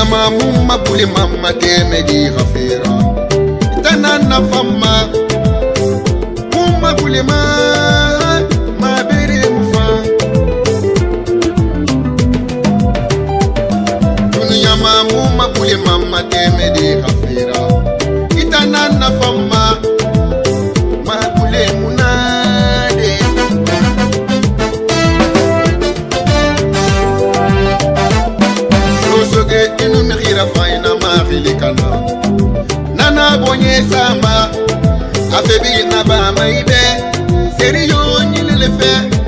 yama mumma buli mamma kemedi khafira tanana famma mumma buli mamma na bụ onye sama afebiri na ba ama ibe seri ya onye lelefe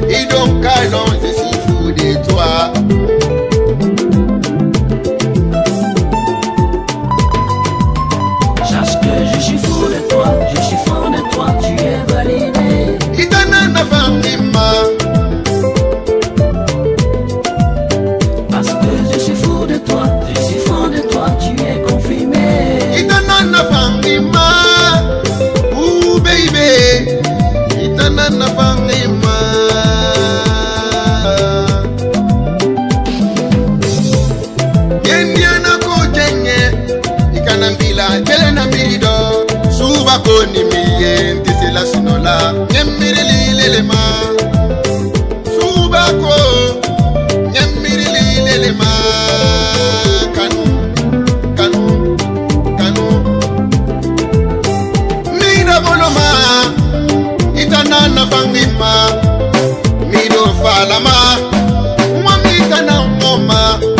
mirido suba koni miye ntisela sinola nyemirililelema suba ko nyemirililelema kanu kanu kanu mira boloma itana na fangima mido falama mwamikana ngoma